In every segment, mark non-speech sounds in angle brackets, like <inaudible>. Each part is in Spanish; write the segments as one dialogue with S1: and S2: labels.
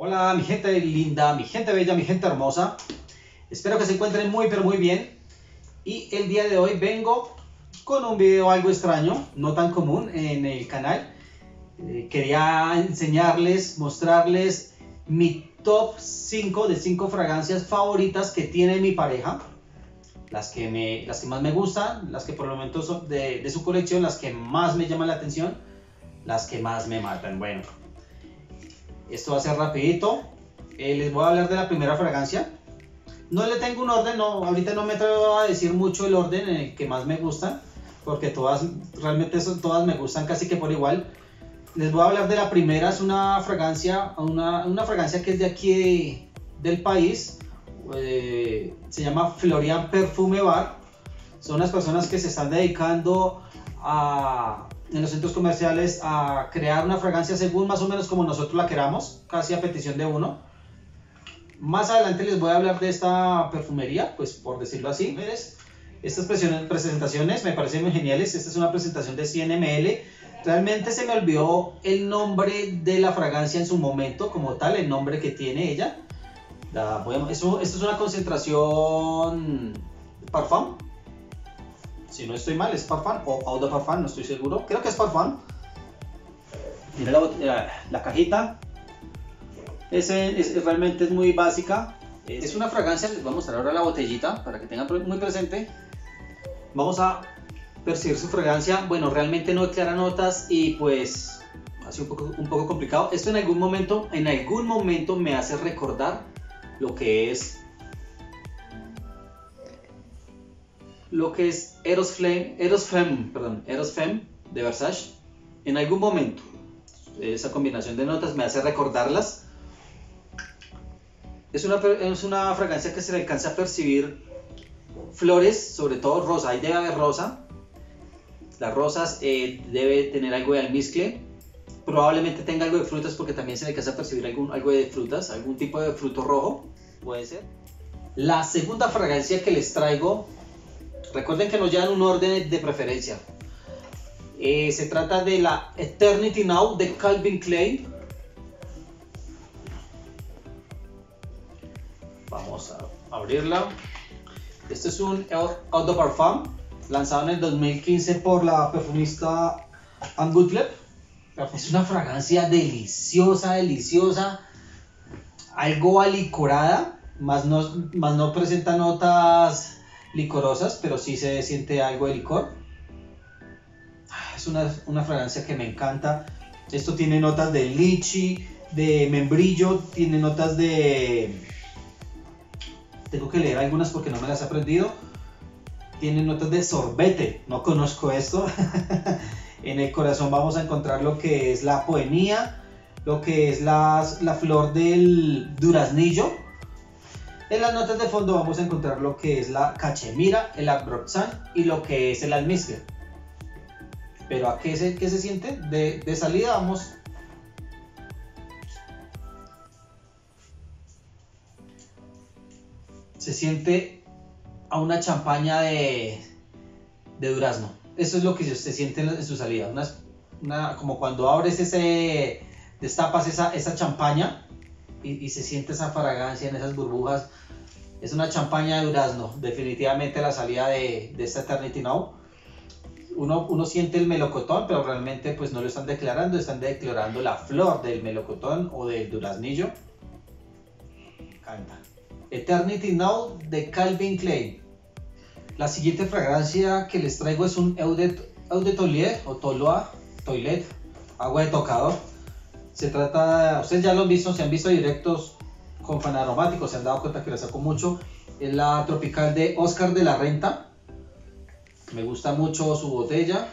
S1: Hola mi gente linda, mi gente bella, mi gente hermosa. Espero que se encuentren muy pero muy bien. Y el día de hoy vengo con un video algo extraño, no tan común en el canal. Eh, quería enseñarles, mostrarles mi top 5 de 5 fragancias favoritas que tiene mi pareja. Las que, me, las que más me gustan, las que por el momento son de, de su colección, las que más me llaman la atención, las que más me matan. Bueno, esto va a ser rapidito. Eh, les voy a hablar de la primera fragancia. No le tengo un orden, no, ahorita no me atrevo a decir mucho el orden en el que más me gustan, porque todas, realmente todas me gustan casi que por igual. Les voy a hablar de la primera, es una fragancia, una, una fragancia que es de aquí del país, eh, se llama Florian Perfume Bar. Son unas personas que se están dedicando a, en los centros comerciales a crear una fragancia según más o menos como nosotros la queramos, casi a petición de uno. Más adelante les voy a hablar de esta perfumería, pues por decirlo así. Estas presentaciones me parecen muy geniales. Esta es una presentación de 100 ml. Realmente se me olvidó el nombre de la fragancia en su momento, como tal, el nombre que tiene ella. esto es una concentración parfum si no estoy mal, es Parfum o Eau de Parfum, no estoy seguro. Creo que es Parfum. Mira la, la, cajita. Es, es, realmente es muy básica. Es una fragancia, les voy a mostrar ahora la botellita para que tengan muy presente. Vamos a percibir su fragancia. Bueno, realmente no declara notas y pues ha sido un poco, un poco complicado. Esto en algún momento, en algún momento me hace recordar lo que es lo que es Eros, Flame, Eros Femme, perdón, Eros Femme de Versace. En algún momento, esa combinación de notas me hace recordarlas. Es una, es una fragancia que se le alcanza a percibir flores, sobre todo rosa. Ahí debe haber rosa. Las rosas eh, debe tener algo de almizcle. Probablemente tenga algo de frutas porque también se le alcanza a percibir algún, algo de frutas, algún tipo de fruto rojo. Puede ser. La segunda fragancia que les traigo Recuerden que nos llevan un orden de preferencia. Eh, se trata de la Eternity Now de Calvin Klein. Vamos a abrirla. Este es un Eau de Parfum lanzado en el 2015 por la perfumista Anne. Es una fragancia deliciosa, deliciosa, algo alicorada, más no, más no presenta notas licorosas, pero sí se siente algo de licor. Ah, es una, una fragancia que me encanta. Esto tiene notas de lichi, de membrillo, tiene notas de... Tengo que leer algunas porque no me las he aprendido. Tiene notas de sorbete, no conozco esto. <laughs> en el corazón vamos a encontrar lo que es la poemía, lo que es la, la flor del duraznillo, en las notas de fondo vamos a encontrar lo que es la cachemira, el abroxan y lo que es el almizcle. Pero ¿a qué se, se siente? De, de salida vamos se siente a una champaña de, de durazno. Eso es lo que se siente en, su salida. Una, como cuando abres ese, destapas esa, esa champaña y, se siente esa fragancia en esas burbujas. Es una champaña de durazno, definitivamente la salida de, de esta Eternity Now. Uno, uno, siente el melocotón, pero realmente pues no lo están declarando, están declarando la flor del melocotón o del duraznillo. Canta. Eternity Now de Calvin Klein. La siguiente fragancia que les traigo es un Eau de, Eau de Toilette o Toloa, Toilet, agua de tocador se trata, ustedes ya lo han visto, se han visto directos con fan aromáticos, se han dado cuenta que la saco mucho. Es la tropical de Oscar de la Renta. Me gusta mucho su botella.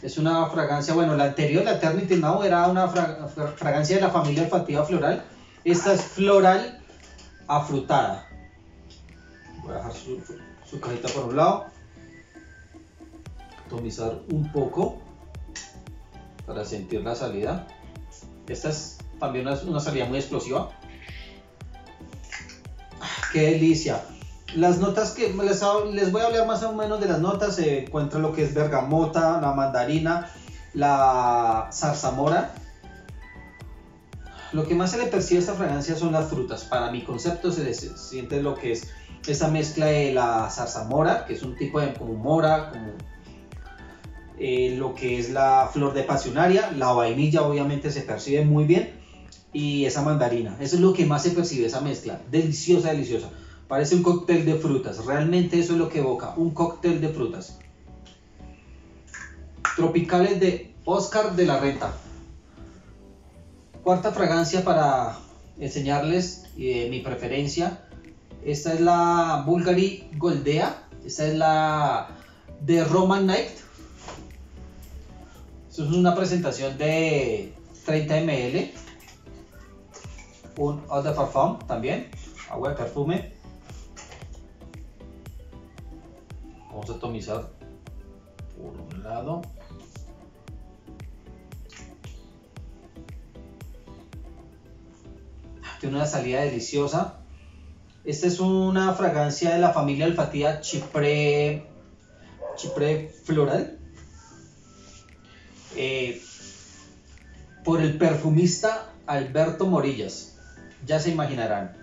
S1: Es una fragancia, bueno, la anterior, la Eternity Now, era una fragancia de la familia olfativa floral. Esta es floral afrutada. Voy a dejar su, su cajita por un lado. Atomizar un poco para sentir la salida. Esta es también una, salida muy explosiva. ¡Qué delicia! Las notas que les, les, voy a hablar más o menos de las notas. Se encuentra lo que es bergamota, la mandarina, la zarzamora. lo que más se le percibe a esta fragancia son las frutas. Para mi concepto se, siente lo que es esa mezcla de la zarzamora, que es un tipo de como mora, como eh, lo que es la flor de pasionaria, la vainilla obviamente se percibe muy bien y esa mandarina. Eso es lo que más se percibe, esa mezcla. Deliciosa, deliciosa. Parece un cóctel de frutas. Realmente eso es lo que evoca, un cóctel de frutas. Tropicales de Oscar de la Renta. Cuarta fragancia para enseñarles eh, mi preferencia. Esta es la Bulgari Goldea. Esta es la de Roman Night. Esto es una presentación de 30 ml. Un eau de parfum también. Agua de perfume. Vamos a atomizar por un lado. Tiene una salida deliciosa. Esta es una fragancia de la familia olfativa Chipre, Chipre Floral. Eh, por el perfumista Alberto Morillas. Ya se imaginarán.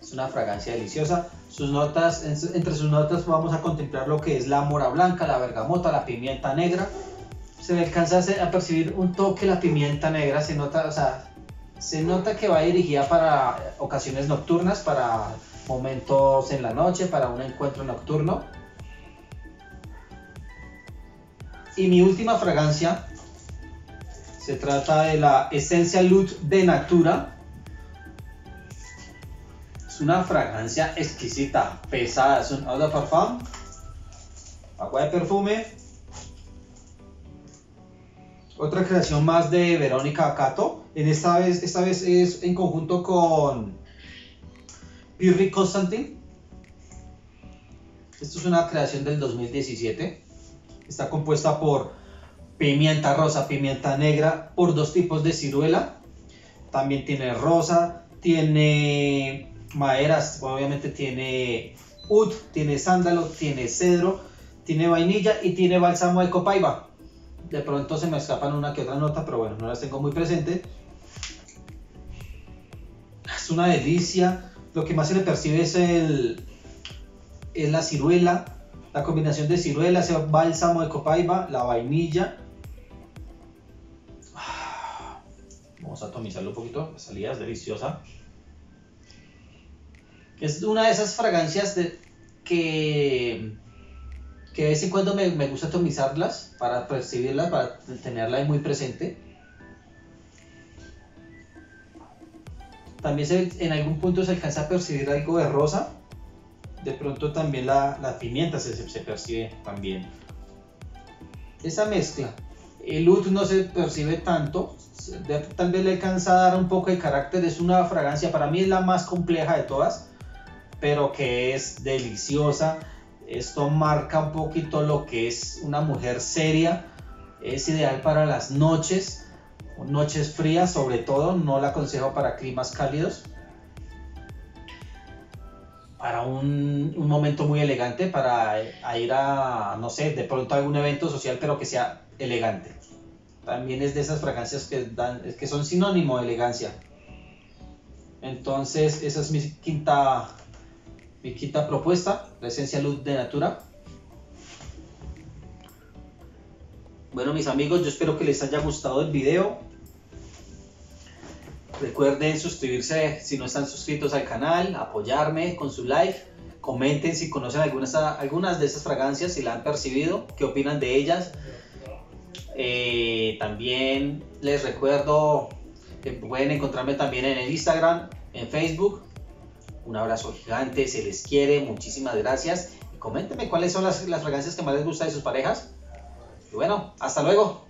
S1: Es una fragancia deliciosa. Sus notas, entre sus notas vamos a contemplar lo que es la mora blanca, la bergamota, la pimienta negra. Se me alcanza a percibir un toque la pimienta negra, se nota, o sea, se nota que va dirigida para ocasiones nocturnas, para momentos en la noche, para un encuentro nocturno. Y mi última fragancia se trata de la Esencia Lut de Natura. Es una fragancia exquisita, pesada, es un eau de parfum, agua de perfume otra creación más de Verónica Cato. En esta vez, esta vez es en conjunto con Pirri Constantin. Esto es una creación del 2017. Está compuesta por pimienta rosa, pimienta negra, por dos tipos de ciruela. También tiene rosa, tiene maderas, obviamente tiene ud, tiene sándalo, tiene cedro, tiene vainilla y tiene bálsamo de copaiba de pronto se me escapan una que otra nota, pero bueno, no las tengo muy presente. Es una delicia. Lo que más se le percibe es, el, es la ciruela, la combinación de ciruela, ese bálsamo de copaiba, la vainilla. Vamos a atomizarlo un poquito, la salida es deliciosa. Es una de esas fragancias de, que que de vez en cuando me, gusta atomizarlas para percibirlas, para tenerla muy presente. También en algún punto se alcanza a percibir algo de rosa. De pronto también la, pimienta se, se, percibe también. Esa mezcla. El luz no se percibe tanto. tal vez le alcanza a dar un poco de carácter. Es una fragancia, para mí es la más compleja de todas. Pero que es deliciosa esto marca un poquito lo que es una mujer seria. Es ideal para las noches, noches frías sobre todo. No la aconsejo para climas cálidos. Para un, momento muy elegante, para ir a, no sé, de pronto a algún evento social, pero que sea elegante. También es de esas fragancias que, dan, que son sinónimo de elegancia. Entonces, esa es mi quinta mi quinta propuesta, la esencia luz de natura. Bueno mis amigos, yo espero que les haya gustado el video. Recuerden suscribirse si no están suscritos al canal, apoyarme con su like, comenten si conocen algunas, de esas fragancias, si la han percibido, qué opinan de ellas. Eh, también les recuerdo que pueden encontrarme también en el Instagram, en Facebook, un abrazo gigante, se les quiere, muchísimas gracias. Coméntenme cuáles son las, las fragancias que más les gusta de sus parejas. Y bueno, hasta luego.